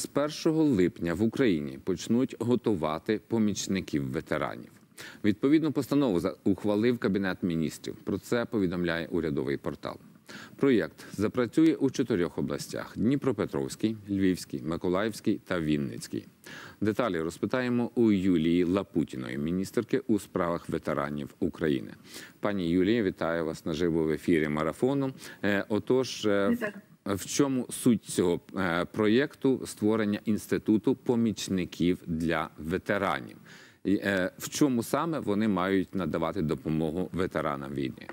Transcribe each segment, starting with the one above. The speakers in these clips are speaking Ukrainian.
З 1 липня в Україні почнуть готувати помічників ветеранів. Відповідну постанову ухвалив Кабінет міністрів. Про це повідомляє урядовий портал. Проєкт запрацює у чотирьох областях: Дніпропетровській, Львівській, Миколаївській та Вінницькій. Деталі розпитаємо у Юлії Лапутіної, міністерки у справах ветеранів України. Пані Юлія, вітаю вас наживо в ефірі марафону. Е, Отож, е. В чому суть цього е, проєкту створення інституту помічників для ветеранів? Е, В чому саме вони мають надавати допомогу ветеранам війни?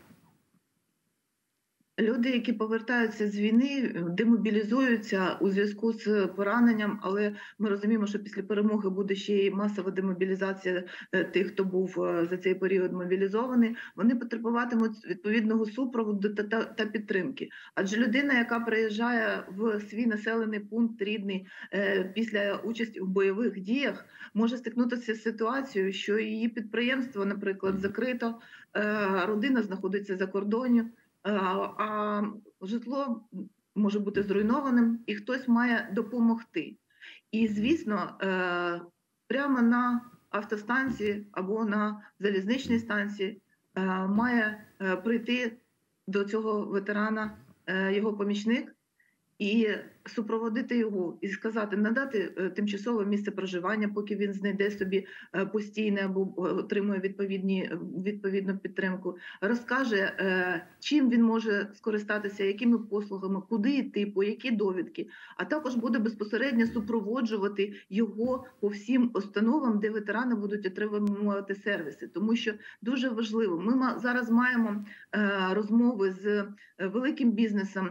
Люди, які повертаються з війни, демобілізуються у зв'язку з пораненням, але ми розуміємо, що після перемоги буде ще й масова демобілізація е, тих, хто був е, за цей період мобілізований. Вони потребуватимуть відповідного супроводу та, та, та підтримки. Адже людина, яка приїжджає в свій населений пункт рідний е, після участі в бойових діях, може стикнутися з ситуацією, що її підприємство, наприклад, закрито, родина знаходиться за кордоні. Е, а житло може бути зруйнованим, і хтось має допомогти. І, звісно, е, прямо на автостанції або на залізничній станції е, має прийти до цього ветерана його помічник і супроводити його і сказати, надати е, тимчасове місце проживання, поки він знайде собі е, постійне або е, отримує відповідні відповідну підтримку, розкаже, чим він може скористатися, якими послугами, куди йти, по які довідки, а також буде безпосередньо супроводжувати його по всім установам, де ветерани будуть отримувати сервіси, тому що дуже важливо. Ми зараз маємо розмови з великим бізнесом,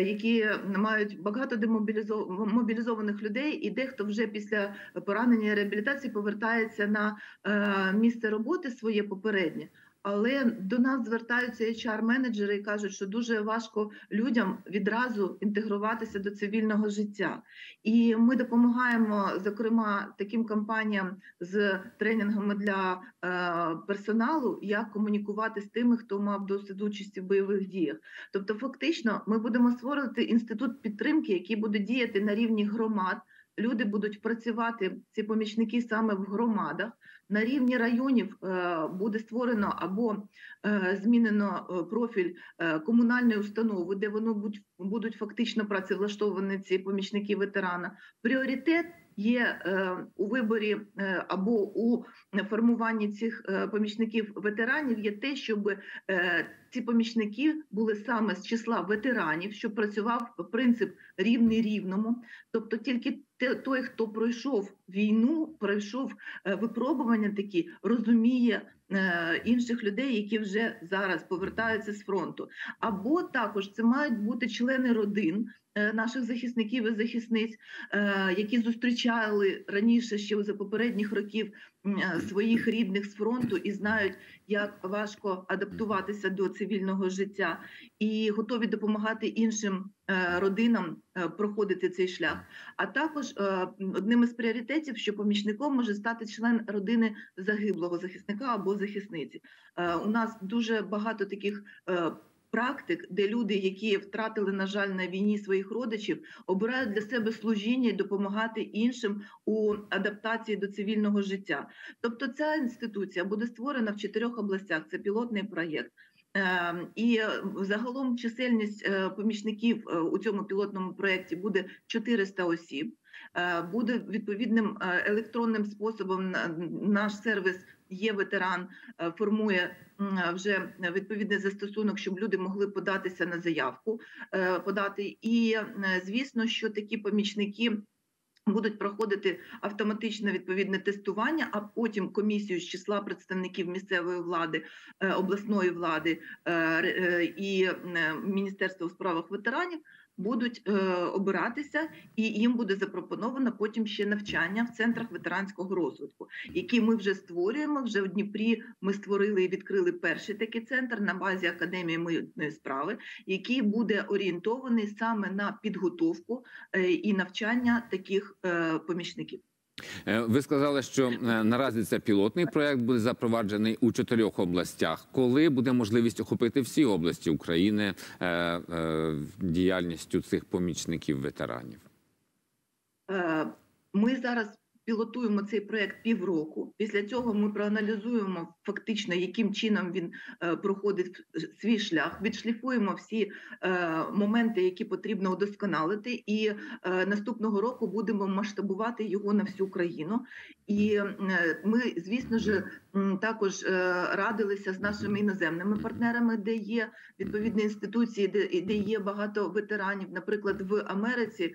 які мають багато демобілізо- демобілізованих людей, і дехто вже після поранення реабілітації повертається на е, місце роботи своє попереднє. Але до нас звертаються HR-менеджери і кажуть, що дуже важко людям відразу інтегруватися до цивільного життя. І ми допомагаємо, зокрема, таким компаніям з тренінгами для е, персоналу, як комунікувати з тими, хто мав досвід участі в бойових діях. Тобто, фактично, ми будемо створювати інститут підтримки, який буде діяти на рівні громад. Люди будуть працювати ці помічники саме в громадах. На рівні районів е, буде створено або е, змінено е, профіль комунальної установи, де воно будуть фактично працевлаштовані ці помічники ветерана. Пріоритет є у виборі або у формуванні цих помічників ветеранів є те, щоб ці помічники були саме з числа ветеранів, щоб працював принцип рівний рівному, тобто тільки той, хто пройшов війну, пройшов е, випробування такі, розуміє е, інших людей, які вже зараз повертаються з фронту. Або також це мають бути члени родин е, наших захисників і захисниць, які зустрічали раніше ще за попередніх років своїх рідних з фронту і знають, як важко адаптуватися до цивільного життя, і готові допомагати іншим е, родинам е, проходити цей шлях. А також е, одним із пріоритетів, що помічником може стати член родини загиблого захисника або захисниці. Е, У нас дуже багато таких. Практик, де люди, які втратили, на жаль, на війні своїх родичів, обирають для себе служіння і допомагати іншим у адаптації до цивільного життя. Тобто, ця інституція буде створена в чотирьох областях. Це пілотний проєкт. Е, І загалом чисельність е, помічників е, у цьому пілотному проєкті буде 400 осіб. Е, Буде відповідним е, електронним способом на- наш сервіс є ветеран, е, формує вже відповідний застосунок, щоб люди могли податися на заявку, подати. І звісно, що такі помічники. Будуть проходити автоматичне відповідне тестування, а потім комісію з числа представників місцевої влади, обласної влади і Міністерства у справах ветеранів будуть е, обиратися, і їм буде запропоновано потім ще навчання в центрах ветеранського розвитку, які ми вже створюємо. Вже в Дніпрі ми створили і відкрили перший такий центр на базі академії митної справи, який буде орієнтований саме на підготовку е, і навчання таких е, помічників. Е, Ви сказали, що е, наразі це пілотний проект буде запроваджений у чотирьох областях. Коли буде можливість охопити всі області України е, діяльністю цих помічників ветеранів? Ми зараз пілотуємо цей проект півроку. Після цього ми проаналізуємо фактично, яким чином він е, проходить свій шлях, відшліфуємо всі е, моменти, які потрібно удосконалити, і е, наступного року будемо масштабувати його на всю країну. І ми, звісно ж, також радилися з нашими іноземними партнерами, де є відповідні інституції, де, де є багато ветеранів. Наприклад, в Америці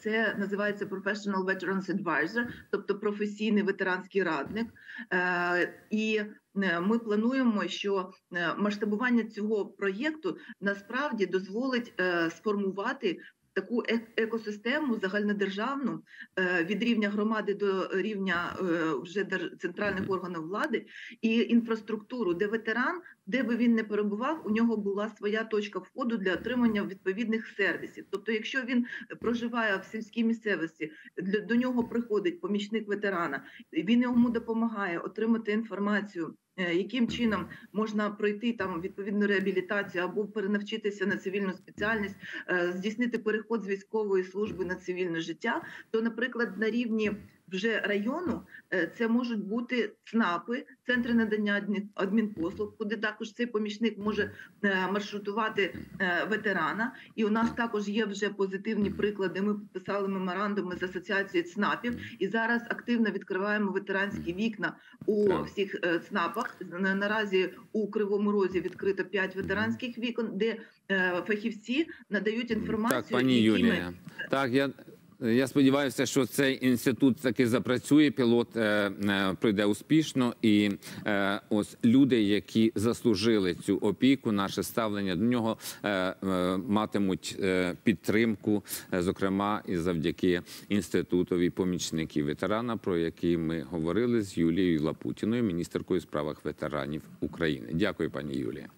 це називається Professional Veterans Advisor, тобто професійний ветеранський радник. Е, І е, ми плануємо, що е, масштабування цього проєкту насправді дозволить сформувати. Таку е- екосистему загальнодержавну е, від рівня громади до рівня е, вже центральних органів влади і інфраструктуру, де ветеран, де би він не перебував, у нього була своя точка входу для отримання відповідних сервісів. Тобто, якщо він проживає в сільській місцевості, до нього приходить помічник ветерана, він йому допомагає отримати інформацію. Е, Яким чином можна пройти там відповідну реабілітацію або перенавчитися на цивільну спеціальність, е, здійснити переход з військової служби на цивільне життя, то, наприклад, на рівні вже району е, це можуть бути ЦНАПи, центри надання адмінпослуг, куди також цей помічник може е, маршрутувати е, ветерана. І у нас також є вже позитивні приклади. Ми підписали меморандуми з асоціацією ЦНАПів, і зараз активно відкриваємо ветеранські вікна у всіх ЦНАПах. Наразі у Кривому Розі відкрито 5 ветеранських вікон, де фахівці надають інформацію. Так, пані Юлія. Так, я. Я сподіваюся, що цей інститут таки запрацює. Пілот е, е, пройде успішно, і е, ось люди, які заслужили цю опіку, наше ставлення до нього е, е, матимуть е, підтримку, е, зокрема і завдяки інститутові помічників ветерана, про які ми говорили з Юлією Лапутіною, міністеркою справах ветеранів України. Дякую, пані Юлія.